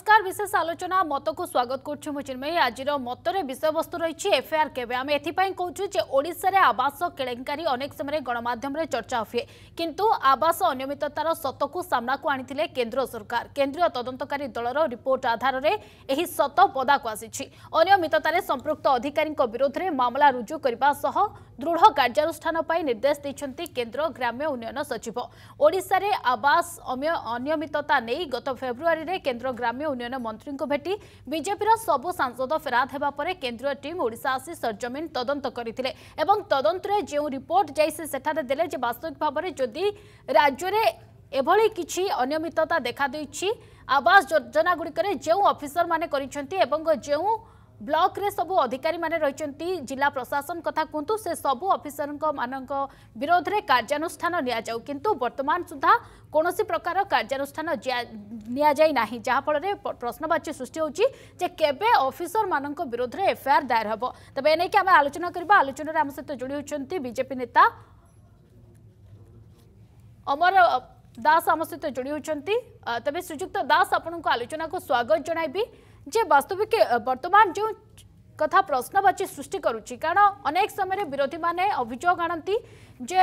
নমস্কার বিশেষ আলোচনা মতকু স্বাগত করছি মু চিন্ময়ী আজির মতরে বিষয়বস্তু রয়েছে এফআইআর কেবে আমি এথিপাই কৌছু যে ওড়িশার আবাস কেলেঙ্কারি অনেক সময় গণমাধ্যমে চর্চা হুয়ে কিন্তু আবাস অনিয়মিততার সতকু সামনাকু আনিলে কেন্দ্র সরকার কেন্দ্রীয় তদন্তকারী দলর রিপোর্ট আধারে এই সত পদাকু আসিছি অনিয়মিততার সম্পৃক্ত অধিকারী বিরোধে মামলা রুজু করা সহ ଦୃଢ଼ କାର୍ଯ୍ୟାନୁଷ୍ଠାନ ପାଇଁ ନିର୍ଦ୍ଦେଶ ଦେଇଛନ୍ତି କେନ୍ଦ୍ର ଗ୍ରାମ୍ୟ ଉନ୍ନୟନ ସଚିବ ଓଡ଼ିଶାରେ ଆବାସ ଅନିୟମିତତା ନେଇ ଗତ ଫେବୃଆରୀରେ କେନ୍ଦ୍ର ଗ୍ରାମ୍ୟ ଉନ୍ନୟନ ମନ୍ତ୍ରୀଙ୍କୁ ଭେଟି ବିଜେପିର ସବୁ ସାଂସଦ ଫେରାଦ ହେବା ପରେ କେନ୍ଦ୍ରୀୟ ଟିମ୍ ଓଡ଼ିଶା ଆସି ସରଜମିନ୍ ତଦନ୍ତ କରିଥିଲେ ଏବଂ ତଦନ୍ତରେ ଯେଉଁ ରିପୋର୍ଟ ଯାଇ ସେ ସେଠାରେ ଦେଲେ ଯେ ବାସ୍ତବିକ ଭାବରେ ଯଦି ରାଜ୍ୟରେ ଏଭଳି କିଛି ଅନିୟମିତତା ଦେଖାଦେଇଛି ଆବାସ ଯୋଜନାଗୁଡ଼ିକରେ ଯେଉଁ ଅଫିସରମାନେ କରିଛନ୍ତି ଏବଂ ଯେଉଁ ब्लॉक रे सब अधिकारी माने रही जिला प्रशासन कथा कहतु से सब अफिसर मान मानक विरोध रे कार्यानुष्ठान लिया जाऊ किंतु वर्तमान सुधा कोनोसी प्रकार कार्यानुष्ठान निया जाय प्रश्नवाची सृष्टि हो जे केबे ऑफिसर मानक विरोध रे एफआर दायर हबो तबे एने के हम आलोचना करबा आलोचना रे हम से तो बीजेपी नेता अमर दास हम से तो जुड़ी होचंती तबे दास अपन को आलोचना को स्वागत जणाईबी ଯେ ବାସ୍ତବିକ ବର୍ତ୍ତମାନ ଯେଉଁ କଥା ପ୍ରଶ୍ନବାଚୀ ସୃଷ୍ଟି କରୁଛି କାରଣ ଅନେକ ସମୟରେ ବିରୋଧୀମାନେ ଅଭିଯୋଗ ଆଣନ୍ତି ଯେ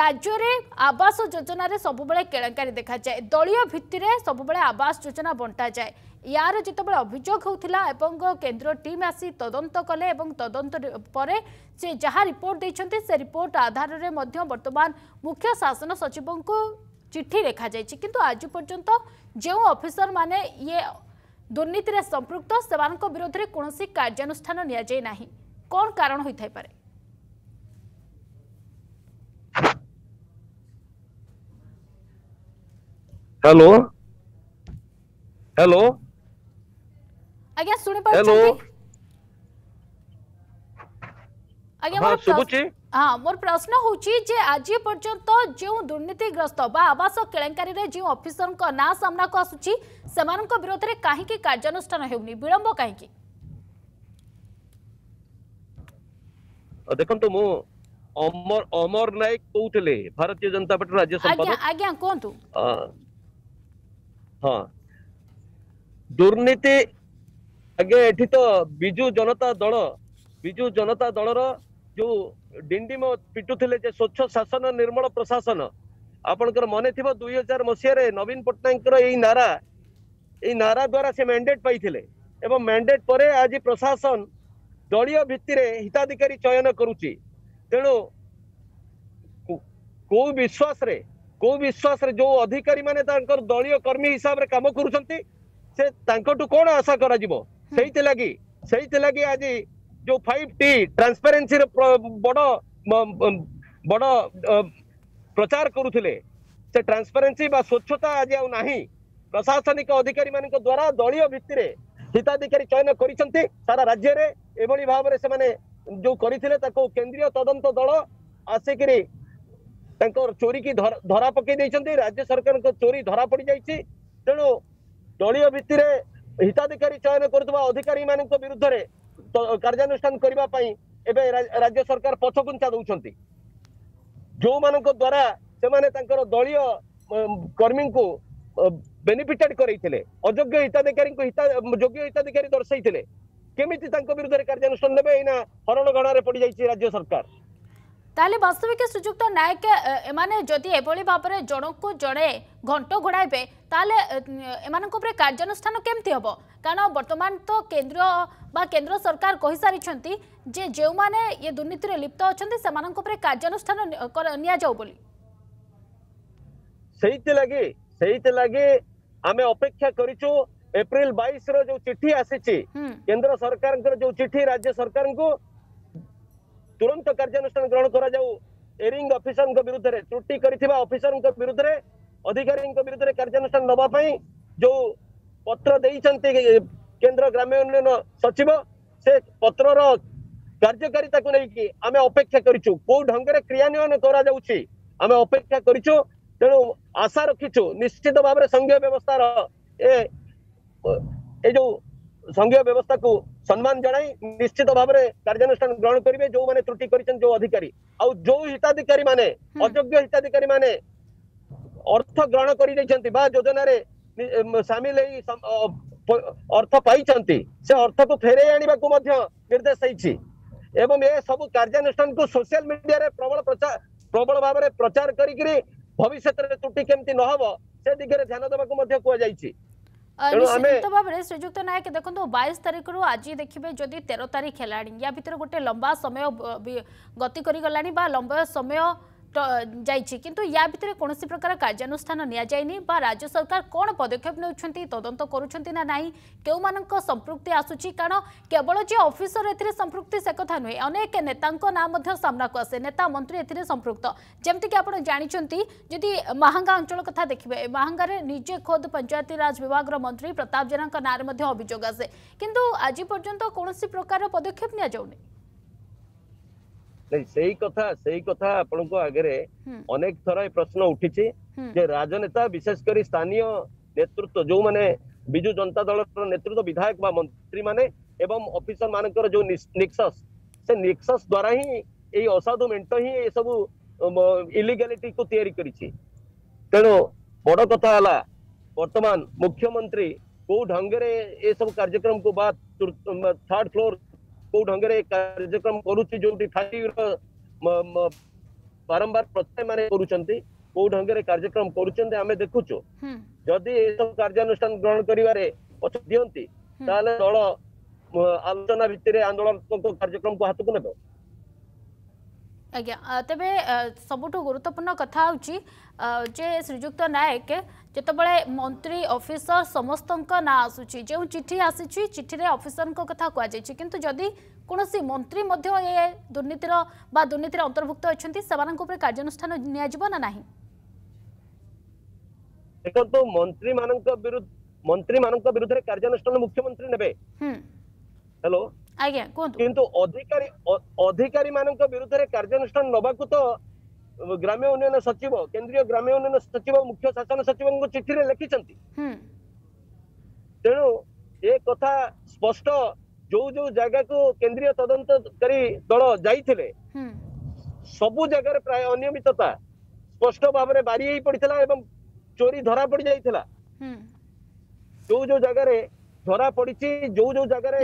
ରାଜ୍ୟରେ ଆବାସ ଯୋଜନାରେ ସବୁବେଳେ କେଳେଙ୍କାରୀ ଦେଖାଯାଏ ଦଳୀୟ ଭିତ୍ତିରେ ସବୁବେଳେ ଆବାସ ଯୋଜନା ବଣ୍ଟାଯାଏ ୟାର ଯେତେବେଳେ ଅଭିଯୋଗ ହେଉଥିଲା ଏବଂ କେନ୍ଦ୍ର ଟିମ୍ ଆସି ତଦନ୍ତ କଲେ ଏବଂ ତଦନ୍ତ ପରେ ସେ ଯାହା ରିପୋର୍ଟ ଦେଇଛନ୍ତି ସେ ରିପୋର୍ଟ ଆଧାରରେ ମଧ୍ୟ ବର୍ତ୍ତମାନ ମୁଖ୍ୟ ଶାସନ ସଚିବଙ୍କୁ ଚିଠି ଲେଖାଯାଇଛି କିନ୍ତୁ ଆଜି ପର୍ଯ୍ୟନ୍ତ ଯେଉଁ ଅଫିସରମାନେ ଇଏ ଦୁର୍ନୀତିରେ ସମ୍ପୃକ୍ତ ସେମାନଙ୍କ ବିରୋଧରେ କୌଣସି କାର୍ଯ୍ୟାନୁଷ୍ଠାନ ନିଆଯାଇ ନାହିଁ କ'ଣ କାରଣ ହୋଇଥାଇପାରେ ହ୍ୟାଲୋ ହ୍ୟାଲୋ ଆଜ୍ଞା ଶୁଣି ପାରୁଛନ୍ତି ଆଜ୍ଞା ମୋର ଶୁଭୁଛି ହଁ ମୋର ପ୍ରଶ୍ନ ହେଉଛି ଯେ ଆଜି ପର୍ଯ୍ୟନ୍ତ ଯେଉଁ ଦୁର୍ନୀତିଗ୍ରସ୍ତ ବା ଆବାସ କେଳେଙ୍କାରୀରେ ଯେଉଁ ଅଫିସରଙ୍କ ନାଁ ସାମ୍ନାକୁ ଆସୁଛି ସେମାନଙ୍କ ବିରୋଧରେ କାହିଁକି କାର୍ଯ୍ୟାନୁଷ୍ଠାନ ହେଉନି ବିଳମ୍ବ କାହିଁକି ଦେଖନ୍ତୁ ମୁଁ ଅମର ଅମର ନାୟକ କହୁଥିଲେ ଭାରତୀୟ ଜନତା ପାର୍ଟି ରାଜ୍ୟ ସମ୍ପାଦକ ଆଜ୍ଞା କୁହନ୍ତୁ ହଁ ଦୁର୍ନୀତି ଆଜ୍ଞା ଏଠି ତ ବିଜୁ ଜନତା ଦଳ ବିଜୁ ଜନତା ଦଳର ଯୋଉ ଡିଣ୍ଡିମ ପିଟୁଥିଲେ ଯେ ସ୍ୱଚ୍ଛ ଶାସନ ନିର୍ମଳ ପ୍ରଶାସନ ଆପଣଙ୍କର ମନେ ଥିବ ଦୁଇ ହଜାର ମସିହାରେ ନବୀନ ପଟ୍ଟନାୟକଙ୍କର ଏଇ ନାରା এই নারা দ্বারা সে ম্যান্ডেট পাইলে এবং ম্যান্ডেট পরে আজ প্রশাসন দলীয় ভিত্তিরে হিতাধিকারী চয়ন করুচি তেণু কেউ বিশ্বাসে কেউ বিশ্বাসে যে অধিকারী মানে তাঁর দলীয় কর্মী হিসাবে কাম করছেন সে তাঁকু কোণ আশা করা সেইতি লাগি সেইতি লাগি আজ যে ফাইভ টি ট্রান্সপারেন্সির বড় বড় প্রচার করুলে সে ট্রান্সপারেন্সি বা স্বচ্ছতা আজ আর না ପ୍ରଶାସନିକ ଅଧିକାରୀମାନଙ୍କ ଦ୍ୱାରା ଦଳୀୟ ଭିତ୍ତିରେ ହିତାଧିକାରୀ ଚୟନ କରିଛନ୍ତି ସାରା ରାଜ୍ୟରେ ଏଭଳି ଭାବରେ ସେମାନେ ଯୋଉ କରିଥିଲେ ତାକୁ କେନ୍ଦ୍ରୀୟ ତଦନ୍ତ ଦଳ ଆସିକିରି ତାଙ୍କର ଚୋରିକି ଧରା ପକେଇ ଦେଇଛନ୍ତି ରାଜ୍ୟ ସରକାରଙ୍କ ଚୋରି ଧରା ପଡ଼ିଯାଇଛି ତେଣୁ ଦଳୀୟ ଭିତ୍ତିରେ ହିତାଧିକାରୀ ଚୟନ କରୁଥିବା ଅଧିକାରୀମାନଙ୍କ ବିରୁଦ୍ଧରେ କାର୍ଯ୍ୟାନୁଷ୍ଠାନ କରିବା ପାଇଁ ଏବେ ରାଜ୍ୟ ସରକାର ପଛଘୁଞ୍ଚା ଦେଉଛନ୍ତି ଯେଉଁମାନଙ୍କ ଦ୍ୱାରା ସେମାନେ ତାଙ୍କର ଦଳୀୟ କର୍ମୀଙ୍କୁ ବେନିଫିଟେଡ୍ କରେଇଥିଲେ ଅଯୋଗ୍ୟ ହିତାଧିକାରୀଙ୍କୁ ଯୋଗ୍ୟ ହିତାଧିକାରୀ ଦର୍ଶାଇଥିଲେ କେମିତି ତାଙ୍କ ବିରୁଦ୍ଧରେ କାର୍ଯ୍ୟାନୁଷ୍ଠାନ ନେବେ ଏଇନା ହରଣଗଣାରେ ପଡ଼ିଯାଇଛି ରାଜ୍ୟ ସରକାର তাহলে বাস্তবিক শ্রীযুক্ত নায়ক এমানে যদি এভাবে ভাবে জনক জনে ঘণ্ট ঘোড়াইবে তাহলে এমানকরে কার্যানুষ্ঠান কেমতি হব কারণ বর্তমান তো কেন্দ্র বা কেন্দ্র সরকার কহিসারিছেন যে যে ইয়ে দুর্নীতিরে লিপ্ত অনেক সে কার্যানুষ্ঠান নিয়া যাও বলি সেইতি লাগে ସେଇଥିଲାଗି ଆମେ ଅପେକ୍ଷା କରିଛୁ ଏପ୍ରିଲ ବାଇଶ ର ଯୋଉ ଚିଠି ଆସିଛି କେନ୍ଦ୍ର ସରକାରଙ୍କର ଯୋଉ ଚିଠି ରାଜ୍ୟ ସରକାରଙ୍କୁ ତୁରନ୍ତ କାର୍ଯ୍ୟାନୁଷ୍ଠାନ ଗ୍ରହଣ କରାଯାଉ ଏରିଂ ଅଫିସରଙ୍କ ବିରୁଦ୍ଧରେ ତ୍ରୁଟି କରିଥିବା ଅଫିସରଙ୍କ ବିରୁଦ୍ଧରେ ଅଧିକାରୀଙ୍କ ବିରୁଦ୍ଧରେ କାର୍ଯ୍ୟାନୁଷ୍ଠାନ ନେବା ପାଇଁ ଯୋଉ ପତ୍ର ଦେଇଛନ୍ତି କେନ୍ଦ୍ର ଗ୍ରାମ୍ୟ ଉନ୍ନୟନ ସଚିବ ସେ ପତ୍ରର କାର୍ଯ୍ୟକାରିତାକୁ ନେଇକି ଆମେ ଅପେକ୍ଷା କରିଛୁ କୋଉ ଢଙ୍ଗରେ କ୍ରିୟାନ୍ୱୟନ କରାଯାଉଛି ଆମେ ଅପେକ୍ଷା କରିଛୁ ତେଣୁ ଆଶା ରଖିଛୁ ନିଶ୍ଚିତ ଭାବରେ ସଂଘୀୟ ବ୍ୟବସ୍ଥାର ଏ ଯୋଉ ସଂଘୀୟ ବ୍ୟବସ୍ଥାକୁ ସମ୍ମାନ ଜଣାଇ ନିଶ୍ଚିତ ଭାବରେ କାର୍ଯ୍ୟାନୁଷ୍ଠାନ ଗ୍ରହଣ କରିବେ ଯୋଉମାନେ ତ୍ରୁଟି କରିଛନ୍ତି ଯୋଉ ଅଧିକାରୀ ଆଉ ଯୋଉ ହିତାଧିକାରୀ ମାନେ ଅଯୋଗ୍ୟ ହିତାଧିକାରୀ ମାନେ ଅର୍ଥ ଗ୍ରହଣ କରିଯାଇଛନ୍ତି ବା ଯୋଜନାରେ ସାମିଲ ହେଇ ଅର୍ଥ ପାଇଛନ୍ତି ସେ ଅର୍ଥକୁ ଫେରେଇ ଆଣିବାକୁ ମଧ୍ୟ ନିର୍ଦ୍ଦେଶ ଦେଇଛି ଏବଂ ଏ ସବୁ କାର୍ଯ୍ୟାନୁଷ୍ଠାନକୁ ସୋସିଆଲ ମିଡିଆରେ ପ୍ରବଳ ପ୍ରଚାର ପ୍ରବଳ ଭାବରେ ପ୍ରଚାର କରିକିରି ভবিষ্যতের ত্রুটি কেমতি ন হব সে দিগরে ধ্যান দেওয়া মধ্য কুযাইছে নিশ্চিত ভাবে শ্রীযুক্ত নায়ক দেখুন বাইশ তারিখর আজ দেখবে যদি তেরো তারিখ হল ইয়া ভিতরে গোটে লম্বা সময় গতি করে গলা বা লম্বা সময় ଯାଇଛି କିନ୍ତୁ ୟା ଭିତରେ କୌଣସି ପ୍ରକାର କାର୍ଯ୍ୟାନୁଷ୍ଠାନ ନିଆଯାଇନି ବା ରାଜ୍ୟ ସରକାର କ'ଣ ପଦକ୍ଷେପ ନେଉଛନ୍ତି ତଦନ୍ତ କରୁଛନ୍ତି ନା ନାହିଁ କେଉଁମାନଙ୍କ ସମ୍ପୃକ୍ତି ଆସୁଛି କାରଣ କେବଳ ଯେ ଅଫିସର ଏଥିରେ ସମ୍ପୃକ୍ତି ସେ କଥା ନୁହେଁ ଅନେକ ନେତାଙ୍କ ନାଁ ମଧ୍ୟ ସାମ୍ନାକୁ ଆସେ ନେତା ମନ୍ତ୍ରୀ ଏଥିରେ ସମ୍ପୃକ୍ତ ଯେମିତିକି ଆପଣ ଜାଣିଛନ୍ତି ଯଦି ମାହାଙ୍ଗା ଅଞ୍ଚଳ କଥା ଦେଖିବେ ମାହାଙ୍ଗାରେ ନିଜେ ଖୋଦ୍ ପଞ୍ଚାୟତିରାଜ ବିଭାଗର ମନ୍ତ୍ରୀ ପ୍ରତାପ ଜେନାଙ୍କ ନାଁରେ ମଧ୍ୟ ଅଭିଯୋଗ ଆସେ କିନ୍ତୁ ଆଜି ପର୍ଯ୍ୟନ୍ତ କୌଣସି ପ୍ରକାର ପଦକ୍ଷେପ ନିଆଯାଉନି ନାଇଁ ସେଇ କଥା ସେଇ କଥା ଆପଣଙ୍କ ଆଗରେ ଅନେକ ଥର ଏ ପ୍ରଶ୍ନ ଉଠିଛି ଯେ ରାଜନେତା ବିଶେଷ କରି ସ୍ଥାନୀୟ ନେତୃତ୍ୱ ଯୋଉମାନେ ବିଜୁ ଜନତା ଦଳର ନେତୃତ୍ୱ ବିଧାୟକ ବା ମନ୍ତ୍ରୀମାନେ ଏବଂ ଅଫିସର ମାନଙ୍କର ଯୋଉ ନିକ୍ସସ ସେ ନିକ୍ସସ ଦ୍ୱାରା ହିଁ ଏଇ ଅସାଧୁ ମେଣ୍ଟ ହିଁ ଏସବୁ ଇଲିଗାଲିଟିକୁ ତିଆରି କରିଛି ତେଣୁ ବଡ଼ କଥା ହେଲା ବର୍ତ୍ତମାନ ମୁଖ୍ୟମନ୍ତ୍ରୀ କୋଉ ଢଙ୍ଗରେ ଏସବୁ କାର୍ଯ୍ୟକ୍ରମକୁ ବା ଥାର୍ଡ ଫ୍ଲୋର କୋଉ ଢଙ୍ଗରେ କାର୍ଯ୍ୟକ୍ରମ କରୁଛି ଯୋଉଠି ଫାଇଭ୍ର ବାରମ୍ବାର ପ୍ରତ୍ୟୟ ମାନେ କରୁଛନ୍ତି କୋଉ ଢଙ୍ଗରେ କାର୍ଯ୍ୟକ୍ରମ କରୁଛନ୍ତି ଆମେ ଦେଖୁଛୁ ଯଦି ଏସବୁ କାର୍ଯ୍ୟାନୁଷ୍ଠାନ ଗ୍ରହଣ କରିବାରେ ଦିଅନ୍ତି ତାହେଲେ ଦଳ ଆଲୋଚନା ଭିତରେ ଆନ୍ଦୋଳନ କାର୍ଯ୍ୟକ୍ରମକୁ ହାତକୁ ନେବ ଆଜ୍ଞା ତେବେ ସବୁଠୁ ଗୁରୁତ୍ୱପୂର୍ଣ୍ଣ କଥା ହେଉଛି ଯେ ଶ୍ରୀଯୁକ୍ତ ନାୟକ যেতবে মন্ত্রী অফিসর সমস্ত না আসুচি যে চিঠি আসিছি চিঠিরে অফিসর কথা কুযাই কিন্তু যদি কোণী মন্ত্রী মধ্যে এ দুর্নীতির বা দুর্নীতির অন্তর্ভুক্ত অনেক সে উপরে কার্যানুষ্ঠান নিয়াযিব না না দেখন্তু মন্ত্রী মানক বিরুদ্ধ মন্ত্রী মানক বিরুদ্ধে কার্যানুষ্ঠান মুখ্যমন্ত্রী নেবে হ্যালো আজ্ঞা কুহন্তু কিন্তু অধিকারী অধিকারী মানক বিরুদ্ধে কার্যানুষ্ঠান নবাকু তো ଗ୍ରାମ୍ୟ ଉନ୍ନୟନ ସଚିବ କେନ୍ଦ୍ରୀୟ ଗ୍ରାମ୍ୟ ଉନ୍ନୟନ ସଚିବ ମୁଖ୍ୟ ଶାସନ ସଚିବଙ୍କ ଚିଠିରେ ଲେଖିଛନ୍ତି ତେଣୁ ଏ କଥା ସ୍ପଷ୍ଟ ଯୋଉ ଯୋଉ ଜାଗାକୁ କେନ୍ଦ୍ରୀୟ ତଦନ୍ତକାରୀ ଦଳ ଯାଇଥିଲେ ସବୁ ଜାଗାରେ ପ୍ରାୟ ଅନିୟମିତତା ସ୍ପଷ୍ଟ ଭାବରେ ବାରି ହେଇ ପଡିଥିଲା ଏବଂ ଚୋରି ଧରା ପଡିଯାଇଥିଲା ଯୋଉ ଯୋଉ ଜାଗାରେ ଧରା ପଡିଛି ଯୋଉ ଯୋଉ ଜାଗାରେ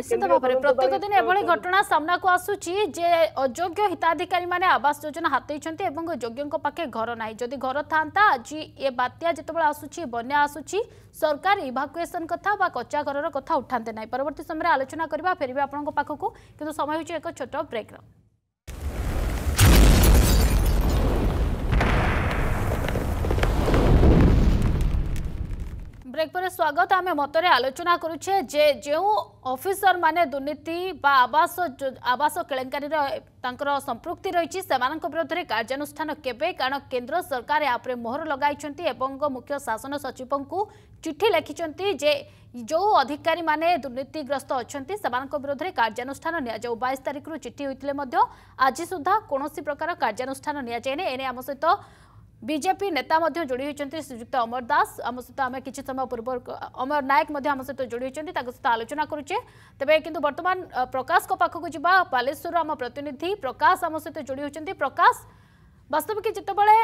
ପ୍ରତ୍ୟେକ ଦିନ ଏଭଳି ଘଟଣା ସାମ୍ନାକୁ ଆସୁଛି ଯେ ଅଯୋଗ୍ୟ ହିତାଧିକାରୀମାନେ ଆବାସ ଯୋଜନା ହାତେଇଛନ୍ତି ଏବଂ ଯୋଗ୍ୟଙ୍କ ପାଖେ ଘର ନାହିଁ ଯଦି ଘର ଥାନ୍ତା ଆଜି ଏ ବାତ୍ୟା ଯେତେବେଳେ ଆସୁଛି ବନ୍ୟା ଆସୁଛି ସରକାର ଇଭାକୁଏସନ୍ କଥା ବା କଚା ଘରର କଥା ଉଠାନ୍ତେ ନାହିଁ ପରବର୍ତ୍ତୀ ସମୟରେ ଆଲୋଚନା କରିବା ଫେରିବେ ଆପଣଙ୍କ ପାଖକୁ କିନ୍ତୁ ସମୟ ହେଉଛି ଏକ ଛୋଟ ବ୍ରେକ୍ର ব্রেক পরে স্বাগত আমি মতরে আলোচনা করুছে যে যে অফিসর মানে দুর্নীতি বা আবাস আবাস কেলেঙ্কারির তাঁর সম্পৃক্তি রয়েছে সে বিরোধে কার্যানুষ্ঠান কেবে কারণ কেন্দ্র সরকার এপরে মোহর লগাই এবং মুখ্য শাসন সচিব চিঠি লিখিছেন যে जो अधिकारी मैंने दुर्नीतिग्रस्त अच्छा विरोध में कार्यानुषान नि बैस तारिख रु चिठी होते आज सुधा कौन प्रकार कार्यानुषान नि एने आम सहित ବିଜେପି ନେତା ମଧ୍ୟ ଯୋଡ଼ି ହୋଇଛନ୍ତି ଶ୍ରୀଯୁକ୍ତ ଅମର ଦାସ ଆମ ସହିତ ଆମେ କିଛି ସମୟ ପୂର୍ବରୁ ଅମର ନାୟକ ମଧ୍ୟ ଆମ ସହିତ ଯୋଡ଼ି ହୋଇଛନ୍ତି ତାଙ୍କ ସହିତ ଆଲୋଚନା କରୁଛେ ତେବେ କିନ୍ତୁ ବର୍ତ୍ତମାନ ପ୍ରକାଶଙ୍କ ପାଖକୁ ଯିବା ବାଲେଶ୍ୱରର ଆମ ପ୍ରତିନିଧି ପ୍ରକାଶ ଆମ ସହିତ ଯୋଡ଼ି ହୋଇଛନ୍ତି ପ୍ରକାଶ ବାସ୍ତବିକ ଯେତେବେଳେ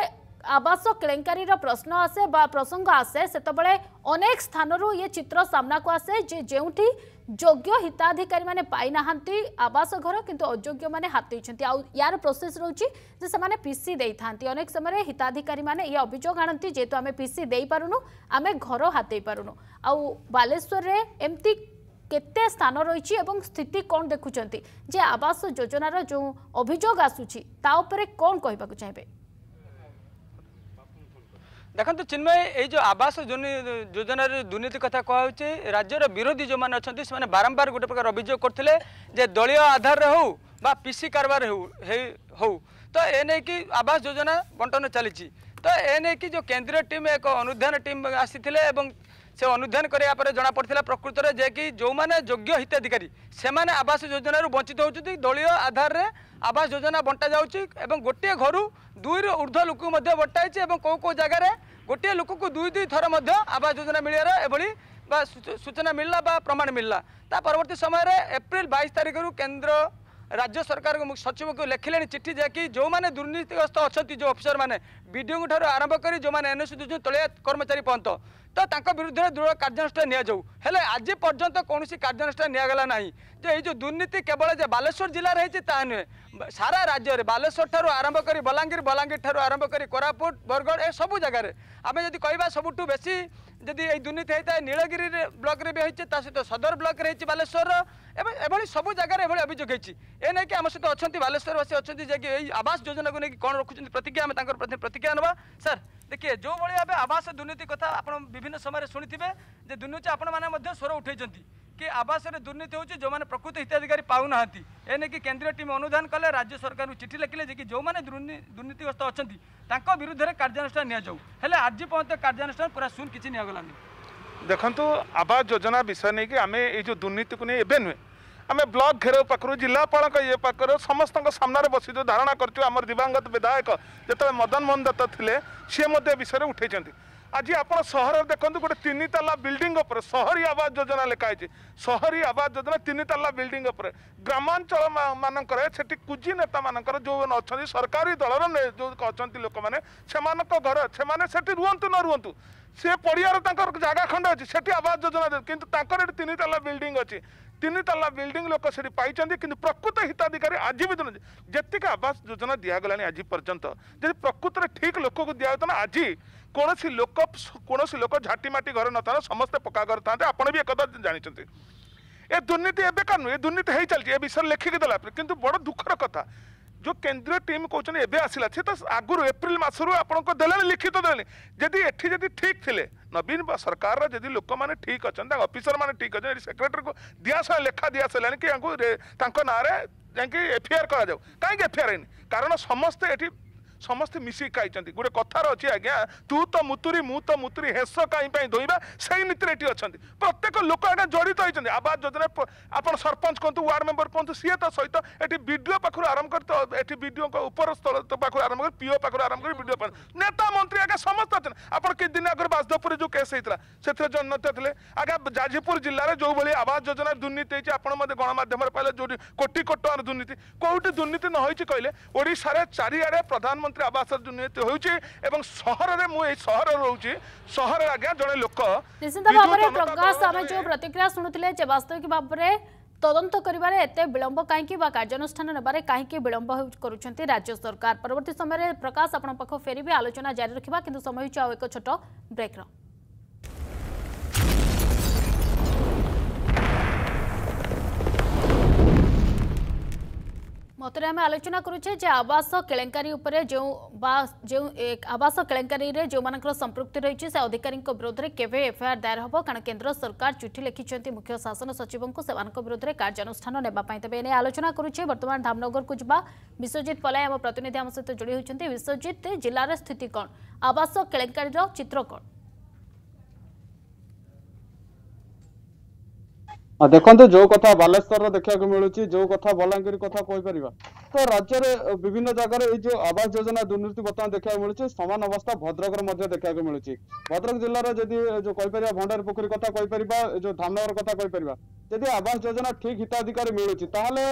আবাস কেলেঙ্কারির প্রশ্ন আসে বা প্রসঙ্গ আসে সেতবে অনেক স্থানর ইয়ে চিত্র সামনাকু আসে যে যেটি যোগ্য হিতাধিকারী মানে পাই না আবাস ঘর কিন্তু অযোগ্য মানে হাতেছেন আর প্রোসেস রয়েছে যে সে পিসি দিয়ে অনেক সময় হিতাধিকারী মানে ইয়ে অভিযোগ আনতে যেহেতু আমি পিসি দিয়েপারুনু আমি ঘর হাতেই পারুনু আলেশ্বরের এমতি କେତେ ସ୍ଥାନ ରହିଛି ଏବଂ ସ୍ଥିତି କ'ଣ ଦେଖୁଛନ୍ତି ଯେ ଆବାସ ଯୋଜନାର ଯେଉଁ ଅଭିଯୋଗ ଆସୁଛି ତା ଉପରେ କ'ଣ କହିବାକୁ ଚାହିଁବେ ଦେଖନ୍ତୁ ଚିନ୍ମୟ ଏଇ ଯେଉଁ ଆବାସ ଯୋଜନାରେ ଦୁର୍ନୀତି କଥା କୁହାହେଉଛି ରାଜ୍ୟର ବିରୋଧୀ ଯେଉଁମାନେ ଅଛନ୍ତି ସେମାନେ ବାରମ୍ବାର ଗୋଟେ ପ୍ରକାର ଅଭିଯୋଗ କରୁଥିଲେ ଯେ ଦଳୀୟ ଆଧାରରେ ହେଉ ବା ପିସି କାରବାର ହେଉ ହେଉ ତ ଏ ନେଇକି ଆବାସ ଯୋଜନା ବଣ୍ଟନ ଚାଲିଛି ତ ଏ ନେଇକି ଯେଉଁ କେନ୍ଦ୍ରୀୟ ଟିମ୍ ଏକ ଅନୁଧ୍ୟାନ ଟିମ୍ ଆସିଥିଲେ ଏବଂ ସେ ଅନୁଧ୍ୟାନ କରିବା ପରେ ଜଣାପଡ଼ିଥିଲା ପ୍ରକୃତରେ ଯେ କି ଯେଉଁମାନେ ଯୋଗ୍ୟ ହିତାଧିକାରୀ ସେମାନେ ଆବାସ ଯୋଜନାରୁ ବଞ୍ଚିତ ହେଉଛନ୍ତି ଦଳୀୟ ଆଧାରରେ ଆବାସ ଯୋଜନା ବଣ୍ଟାଯାଉଛି ଏବଂ ଗୋଟିଏ ଘରୁ ଦୁଇରୁ ଉର୍ଦ୍ଧ୍ୱ ଲୋକଙ୍କୁ ମଧ୍ୟ ବଣ୍ଟାଯାଇଛି ଏବଂ କେଉଁ କେଉଁ ଜାଗାରେ गोटे लोकको दुई दुई थोरमा आवास जोजना मिव्यारभी सूचना मिल्ला बा प्रमाण मिलावर्ती समय एप्रिल 22 तारिखहरू केन्द्र ରାଜ୍ୟ ସରକାର ସଚିବଙ୍କୁ ଲେଖିଲେଣି ଚିଠି ଯାହାକି ଯେଉଁମାନେ ଦୁର୍ନୀତିଗ୍ରସ୍ତ ଅଛନ୍ତି ଯେଉଁ ଅଫିସରମାନେ ବିଡ଼ିଓଙ୍କ ଠାରୁ ଆରମ୍ଭ କରି ଯେଉଁମାନେ ଏନ୍ଏସ୍ସି ଦେଉଛନ୍ତି ତଳିଆ କର୍ମଚାରୀ ପର୍ଯ୍ୟନ୍ତ ତ ତାଙ୍କ ବିରୁଦ୍ଧରେ ଦୃଢ଼ କାର୍ଯ୍ୟାନୁଷ୍ଠାନ ନିଆଯାଉ ହେଲେ ଆଜି ପର୍ଯ୍ୟନ୍ତ କୌଣସି କାର୍ଯ୍ୟାନୁଷ୍ଠାନ ନିଆଗଲା ନାହିଁ ଯେ ଏଇ ଯେଉଁ ଦୁର୍ନୀତି କେବଳ ଯେ ବାଲେଶ୍ୱର ଜିଲ୍ଲାରେ ହେଇଛି ତାହା ନୁହେଁ ସାରା ରାଜ୍ୟରେ ବାଲେଶ୍ୱର ଠାରୁ ଆରମ୍ଭ କରି ବଲାଙ୍ଗୀର ବଲାଙ୍ଗୀର ଠାରୁ ଆରମ୍ଭ କରି କୋରାପୁଟ ବରଗଡ଼ ଏସବୁ ଜାଗାରେ ଆମେ ଯଦି କହିବା ସବୁଠୁ ବେଶୀ ଯଦି ଏଇ ଦୁର୍ନୀତି ହେଇଥାଏ ନୀଳଗିରି ବ୍ଲକରେ ବି ହେଇଛି ତା ସହିତ ସଦର ବ୍ଲକରେ ହେଇଛି ବାଲେଶ୍ୱରର ଏବଂ ଏଭଳି ସବୁ ଜାଗାରେ ଏଭଳି ଅଭିଯୋଗ ହେଇଛି ଏ ନେଇକି ଆମ ସହିତ ଅଛନ୍ତି ବାଲେଶ୍ୱରବାସୀ ଅଛନ୍ତି ଯେ କି ଏଇ ଆବାସ ଯୋଜନାକୁ ନେଇକି କ'ଣ ରଖୁଛନ୍ତି ପ୍ରତିଜ୍ଞା ଆମେ ତାଙ୍କର ପ୍ରତିଜ୍ଞା ନେବା ସାର୍ ଦେଖିବେ ଯେଉଁଭଳି ଭାବେ ଆବାସ ଦୁର୍ନୀତି କଥା ଆପଣ ବିଭିନ୍ନ ସମୟରେ ଶୁଣିଥିବେ ଯେ ଦୁର୍ନୀତି ଆପଣମାନେ ମଧ୍ୟ ସ୍ୱର ଉଠାଇଛନ୍ତି कि आवासन दुर्नीति हो जो मैंने प्रकृत हिताधिकारी पाऊना एने कि केन्द्रीय टीम अनुदान कले राज्य सरकार को चिठी लिखिले कि जो मैंने दुर्नीतिग्रस्त अच्छा विरुद्ध में कार्यानुषान नि आज पर्यटन कार्यानुषान पूरा सुन किसी निगलानी ଦେଖନ୍ତୁ ଆବାସ ଯୋଜନା ବିଷୟ ନେଇକି ଆମେ ଏଇ ଯେଉଁ ଦୁର୍ନୀତିକୁ ନେଇ ଏବେ ନୁହେଁ ଆମେ ବ୍ଲକ ଘେରାଉ ପାଖରୁ ଜିଲ୍ଲାପାଳଙ୍କ ଇଏ ପାଖରୁ ସମସ୍ତଙ୍କ ସାମ୍ନାରେ ବସି ଯେଉଁ ଧାରଣା କରିଛୁ ଆମର ଦିବାଙ୍ଗତ ବିଧାୟକ ଯେତେବେଳେ ମଦନ ମୋହନ ଦତ୍ତ ଥିଲେ ସିଏ ମଧ୍ୟ ଏ ବିଷୟରେ ଉଠେଇଛନ୍ତି আজি আপনার সহরের দেখুন গোটে তিন তালা বিল্ডিং উপরে সহরী আবাস যোজনা লেখা হয়েছে সহরী আবাস যোজনা তিন তালা বিল্ডিং উপরে গ্রামাঞ্চল মানকরে সেটি কুজি নেতা মানকর যে অনেক সরকারি দলর যে অনেক লোক মানে সে ঘর সে সেটি রুহতু ন রুহতু সে পড়িয়ার তাঁর জায়গা খন্ড আছে সেটি আবাস যোজনা কিন্তু তাঁর এটি তিন তালা বিল্ডিং অছে ତିନି ତାଲା ବିଲ୍ଡିଂ ଲୋକ ସେଠି ପାଇଛନ୍ତି କିନ୍ତୁ ପ୍ରକୃତ ହିତାଧିକାରୀ ଆଜି ବି ଯେତିକି ଆବାସ ଯୋଜନା ଦିଆଗଲାଣି ଆଜି ପର୍ଯ୍ୟନ୍ତ ଯଦି ପ୍ରକୃତରେ ଠିକ୍ ଲୋକକୁ ଦିଆହେଉଥିଲା ଆଜି କୌଣସି ଲୋକ କୌଣସି ଲୋକ ଝାଟିମାଟି ଘରେ ନଥାନ୍ତା ସମସ୍ତେ ପକ୍କା ଘରେ ଥାନ୍ତେ ଆପଣ ବି ଏକଥା ଜାଣିଛନ୍ତି ଏ ଦୁର୍ନୀତି ଏବେକା ନୁହେଁ ଏ ଦୁର୍ନୀତି ହେଇ ଚାଲିଛି ଏ ବିଷୟରେ ଲେଖିକି ଦେଲା ପରେ କିନ୍ତୁ ବଡ଼ ଦୁଃଖର କଥା जो केन्द्रीय टीम कौन एवं आसला सी तो आगुरी एप्रिल मसरू आपको दे लिखित दे जदि एटी जदि ठीक थे नवीन सरकार जदि लोक मैंने ठीक अच्छा अफिसर मैंने ठीक अच्छा सेक्रेटरी को दिया सा लेखा दि सारे कि ना एफआईआर करा कहीं एफआईआर होनी कारण समस्ते ये ସମସ୍ତେ ମିଶିକି ଖାଇଛନ୍ତି ଗୋଟେ କଥାର ଅଛି ଆଜ୍ଞା ତୁ ତ ମୁତୁରୀ ମୁଁ ତ ମୁତୁରୀ ହେସ କାହିଁ ପାଇଁ ଧୋଇବା ସେଇ ନୀତିରେ ଏଠି ଅଛନ୍ତି ପ୍ରତ୍ୟେକ ଲୋକ ଆଜ୍ଞା ଜଡ଼ିତ ହୋଇଛନ୍ତି ଆବାସ ଯୋଜନା ଆପଣ ସରପଞ୍ଚ କୁହନ୍ତୁ ୱାର୍ଡ଼ ମେମ୍ବର କୁହନ୍ତୁ ସିଏ ତ ସହିତ ଏଠି ବିଡ଼ିଓ ପାଖରୁ ଆରମ୍ଭ କରି ତ ଏଠି ବିଡ଼ିଓଙ୍କ ଉପର ସ୍ଥଳ ପାଖରୁ ଆରମ୍ଭ କରି ପିଓ ପାଖରୁ ଆରମ୍ଭ କରି ବିଡ଼ିଓ ପାଖରୁ ନେତା ମନ୍ତ୍ରୀ ଆଜ୍ଞା ସମସ୍ତେ ଅଛନ୍ତି ଆପଣ କେତେ ଦିନ ଆଗରୁ ବାସଦପୁରରେ ଯେଉଁ କେସ୍ ହେଇଥିଲା ସେଥିରେ ଜଣେ ଥିଲେ ଆଜ୍ଞା ଯାଜପୁର ଜିଲ୍ଲାରେ ଯେଉଁଭଳି ଆବାସ ଯୋଜନା ଦୁର୍ନୀତି ହେଇଛି ଆପଣ ମଧ୍ୟ ଗଣମାଧ୍ୟମରେ ପାଇଲେ ଯେଉଁଠି କୋଟି କୋଟି ଟଙ୍କାର ଦୁର୍ନୀତି କେଉଁଠି ଦୁର୍ନୀତି ନ ହୋଇଛି କହିଲେ ଓଡ଼ିଶାରେ ଚାରିଆଡ଼େ ପ୍ରଧାନମନ୍ତ୍ରୀ ପ୍ରଧାନମନ୍ତ୍ରୀ ଆବାସ ଯୋଜନା ହେଉଛି ଏବଂ ସହରରେ ମୁଁ ଏଇ ସହରରେ ରହୁଛି ସହରରେ ଆଜ୍ଞା ଜଣେ ଲୋକ ନିଶ୍ଚିତ ଭାବରେ ପ୍ରକାଶ ଆମେ ଯେଉଁ ପ୍ରତିକ୍ରିୟା ଶୁଣୁଥିଲେ ଯେ ବାସ୍ତବିକ ଭାବରେ তদন্ত করবার এত বিলম্ব কী বা কার্যানুষ্ঠান নেবার কী বিলম্ব করছেন রাজ্য সরকার পরবর্তী সময় প্রকাশ আপনার পাখ ফেরবে আলোচনা জারি রাখা কিন্তু সময় হচ্ছে আউ এক ছোট ব্রেক্র ବର୍ତ୍ତମାନ ଆମେ ଆଲୋଚନା କରୁଛେ ଯେ ଆବାସ କେଳେଙ୍କାରୀ ଉପରେ ଯେଉଁ ବା ଯେଉଁ ଆବାସ କେଳେଙ୍କାରୀରେ ଯେଉଁମାନଙ୍କର ସମ୍ପୃକ୍ତି ରହିଛି ସେ ଅଧିକାରୀଙ୍କ ବିରୋଧରେ କେବେ ଏଫଆଇଆର୍ ଦାୟର ହେବ କାରଣ କେନ୍ଦ୍ର ସରକାର ଚିଠି ଲେଖିଛନ୍ତି ମୁଖ୍ୟ ଶାସନ ସଚିବଙ୍କୁ ସେମାନଙ୍କ ବିରୋଧରେ କାର୍ଯ୍ୟାନୁଷ୍ଠାନ ନେବା ପାଇଁ ତେବେ ଏନେଇ ଆଲୋଚନା କରୁଛେ ବର୍ତ୍ତମାନ ଧାମନଗରକୁ ଯିବା ବିଶ୍ୱଜିତ ପଲାଇ ଆମ ପ୍ରତିନିଧି ଆମ ସହିତ ଯୋଡ଼ି ହୋଇଛନ୍ତି ବିଶ୍ୱଜିତ ଜିଲ୍ଲାର ସ୍ଥିତି କ'ଣ ଆବାସ କେଳେଙ୍କାରୀର ଚିତ୍ର କ'ଣ ଦେଖନ୍ତୁ ଯୋଉ କଥା ବାଲେଶ୍ୱରର ଦେଖିବାକୁ ମିଳୁଛି ଯୋଉ କଥା ବଲାଙ୍ଗୀର କଥା କହିପାରିବା ତ ରାଜ୍ୟରେ ବିଭିନ୍ନ ଜାଗାରେ ଏଇ ଯୋଉ ଆବାସ ଯୋଜନା ଦୁର୍ନୀତି ବର୍ତ୍ତମାନ ଦେଖିବାକୁ ମିଳୁଛି ସମାନ ଅବସ୍ଥା ଭଦ୍ରକରେ ମଧ୍ୟ ଦେଖିବାକୁ ମିଳୁଛି ଭଦ୍ରକ ଜିଲ୍ଲାର ଯଦି ଯୋଉ କହିପାରିବା ଭଣ୍ଡାରୀ ପୋଖରୀ କଥା କହିପାରିବା ଯୋଉ ଧାମନଗର କଥା କହିପାରିବା ଯଦି ଆବାସ ଯୋଜନା ଠିକ ହିତାଧିକାରୀ ମିଳୁଛି ତାହେଲେ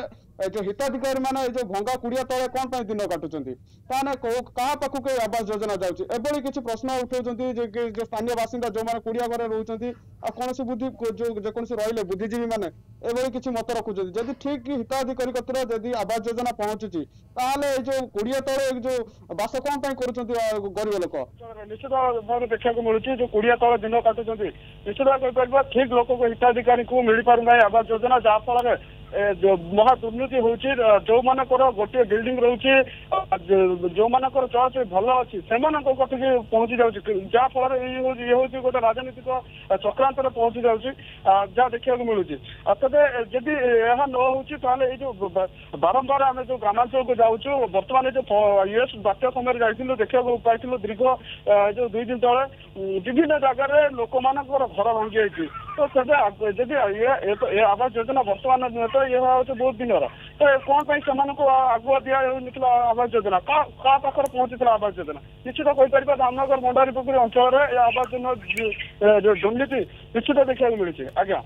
ଯୋଉ ହିତାଧିକାରୀ ମାନେ ଏଇ ଯୋଉ ଭଙ୍ଗା କୁଡ଼ିଆ ତଳେ କଣ ପାଇଁ ଦିନ କାଟୁଛନ୍ତି ତାହେଲେ କାହା ପାଖକୁ ଏଇ ଆବାସ ଯୋଜନା ଯାଉଛି ଏଭଳି କିଛି ପ୍ରଶ୍ନ ଉଠାଉଛନ୍ତି ଯୋଉ ସ୍ଥାନୀୟ ବାସିନ୍ଦା ଯୋଉମାନେ କୁଡ଼ିଆ ଘରେ ରହୁଛନ୍ତି ଆଉ କୌଣସି ବୁଦ୍ଧି ଯେକୌଣସି ରହିଲେ ବୁଦ୍ଧିଜୀବୀ বুদ্ধিজীবী এভাবে কিছু মত রাখুন যদি ঠিক হিতাধিকারী কতরে যদি আবাস যোজনা পৌঁছুছি তাহলে এই যে কোড়িয়ে তলে এই যে বাস কোণ পাই করছেন গরিব লোক নিশ্চিত ভাবে দেখাকে মিলুছি যে কোড়িয়ে তলে দিন কাটুছেন নিশ্চিত ভাবে কইপারিবা ঠিক লোককে হিতাধিকারী কু মিলি পারু নাই আবাস যোজনা যা ফলরে মহা দুর্নীতি হଉଛି ଯୋଉମାନଙ୍କର ଗୋଟିଏ ବିଲ୍ଡିଂ ରହୁଛି ଯୋଉମାନଙ୍କର ଚର୍ଚ୍ଚ ଭଲ ଅଛି ସେମାନଙ୍କ କତିକି ପହଞ୍ଚି ଯାଉଛି ଯାହା ଫଳରେ ଇଏ ହଉଛି ଇଏ ହଉଛି ଗୋଟେ ରାଜନୈତିକ ଚକ୍ରାନ୍ତରେ ପହଞ୍ଚି ଯାଉଛି ଯାହା ଦେଖିବାକୁ ମିଳୁଛି ହେଉଛି ଅର୍ଥାତ ଯଦି ଏହା ନ ହେଉଛି ତାହେଲେ ଏଇ ଯୋଉ ବାରମ୍ବାର ଆମେ ଯୋଉ ଗ୍ରାମାଞ୍ଚଳକୁ ଯାଉଛୁ ବର୍ତ୍ତମାନ ଯୋଉ ୟୁଏସ୍ ବାତ୍ୟା ସମୟରେ ଯାଇଥିଲୁ ଦେଖିବାକୁ ପାଇଥିଲୁ ଦୀର୍ଘ ଯୋଉ ଦୁଇ ଦିନ ତଳେ ବିଭିନ୍ନ ଜାଗାରେ ଲୋକମାନଙ୍କର ଘର ଭାଙ୍ଗି ଯାଇଛି ତ ସେବେ ଯଦି ଏ ଆବାସ ଯୋଜନା ବର୍ତ୍ତମାନ ତ ଏହା ହେଉଛି ବହୁତ ଦିନର ତ କଣ ପାଇଁ ସେମାନଙ୍କୁ ଆଗୁଆ ଦିଆ ହେଉନଥିଲା ଆବାସ ଯୋଜନା କାହା ପାଖରେ ପହଞ୍ଚିଥିଲା ଆବାସ ଯୋଜନା ନିଶ୍ଚିତ କହିପାରିବା ରାମନଗର ମଣ୍ଡାରୀ ପୋଖରୀ ଅଞ୍ଚଳରେ ଏ ଆବାସ ଯୋଜନା ଦୁର୍ନୀତି ନିଶ୍ଚିତ ଦେଖିବାକୁ ମିଳିଛି ଆଜ୍ଞା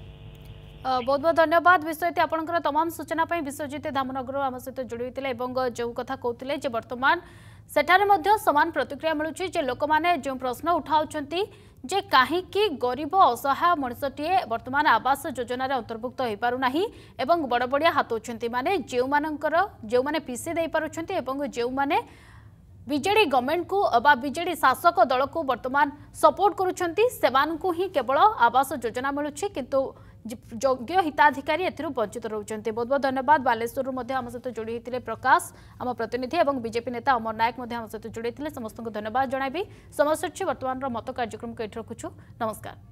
ବହୁତ ବହୁତ ଧନ୍ୟବାଦ ବିଶ୍ୱଜିତ ଆପଣଙ୍କର ତମାମ ସୂଚନା ପାଇଁ ବିଶ୍ୱଜିତ ଧାମନଗର ଆମ ସହିତ ଯୋଡ଼ି ହୋଇଥିଲେ ଏବଂ ଯେଉଁ କଥା କହୁଥିଲେ ଯେ ବର୍ତ୍ତମାନ ସେଠାରେ ମଧ୍ୟ ସମାନ ପ୍ରତିକ୍ରିୟା ମିଳୁଛି ଯେ ଲୋକମାନେ ଯେଉଁ ପ୍ରଶ୍ନ ଉଠାଉଛନ୍ତି ଯେ କାହିଁକି ଗରିବ ଅସହାୟ ମଣିଷଟିଏ ବର୍ତ୍ତମାନ ଆବାସ ଯୋଜନାରେ ଅନ୍ତର୍ଭୁକ୍ତ ହୋଇପାରୁନାହିଁ ଏବଂ ବଡ଼ବଡ଼ିଆ ହାତଉଛନ୍ତି ମାନେ ଯେଉଁମାନଙ୍କର ଯେଉଁମାନେ ପିସି ଦେଇପାରୁଛନ୍ତି ଏବଂ ଯେଉଁମାନେ ବିଜେଡ଼ି ଗଭର୍ଣ୍ଣମେଣ୍ଟକୁ ବା ବିଜେଡ଼ି ଶାସକ ଦଳକୁ ବର୍ତ୍ତମାନ ସପୋର୍ଟ କରୁଛନ୍ତି ସେମାନଙ୍କୁ ହିଁ କେବଳ ଆବାସ ଯୋଜନା ମିଳୁଛି କିନ୍ତୁ योग्य हिताधिकारी एथ वंचित रोते बहुत बहुत धन्यवाद बालेश्वर आम सहित जोड़ी होते प्रकाश आम प्रतिनिधि और बीजेपी नेता अमर नायक सहित जोड़ी थे समस्त को धन्यवाद जनबी समय सूची बर्तमान मत कार्यक्रम को ये रखु नमस्कार